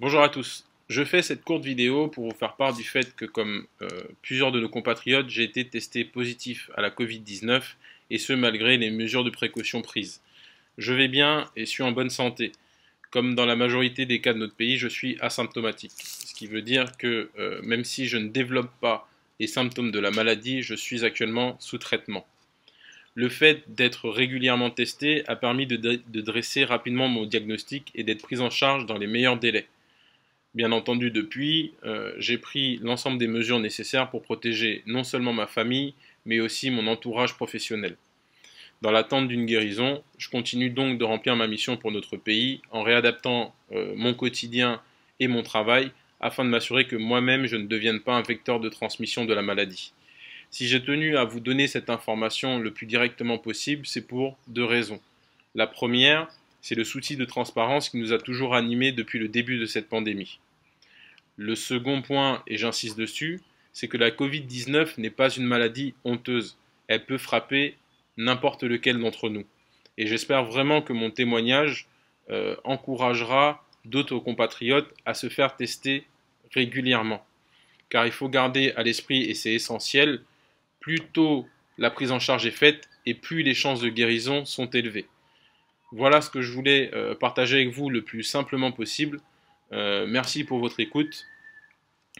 Bonjour à tous. Je fais cette courte vidéo pour vous faire part du fait que, comme euh, plusieurs de nos compatriotes, j'ai été testé positif à la Covid-19 et ce malgré les mesures de précaution prises. Je vais bien et suis en bonne santé. Comme dans la majorité des cas de notre pays, je suis asymptomatique. Ce qui veut dire que euh, même si je ne développe pas les symptômes de la maladie, je suis actuellement sous traitement. Le fait d'être régulièrement testé a permis de, de dresser rapidement mon diagnostic et d'être pris en charge dans les meilleurs délais. Bien entendu, depuis, euh, j'ai pris l'ensemble des mesures nécessaires pour protéger non seulement ma famille, mais aussi mon entourage professionnel. Dans l'attente d'une guérison, je continue donc de remplir ma mission pour notre pays en réadaptant euh, mon quotidien et mon travail afin de m'assurer que moi-même je ne devienne pas un vecteur de transmission de la maladie. Si j'ai tenu à vous donner cette information le plus directement possible, c'est pour deux raisons. La première, c'est le souci de transparence qui nous a toujours animés depuis le début de cette pandémie. Le second point, et j'insiste dessus, c'est que la Covid-19 n'est pas une maladie honteuse. Elle peut frapper n'importe lequel d'entre nous. Et j'espère vraiment que mon témoignage euh, encouragera d'autres compatriotes à se faire tester régulièrement. Car il faut garder à l'esprit, et c'est essentiel, plus tôt la prise en charge est faite et plus les chances de guérison sont élevées. Voilà ce que je voulais euh, partager avec vous le plus simplement possible. Euh, merci pour votre écoute.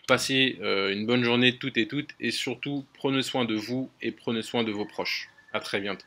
Passez euh, une bonne journée toutes et toutes et surtout prenez soin de vous et prenez soin de vos proches. À très bientôt.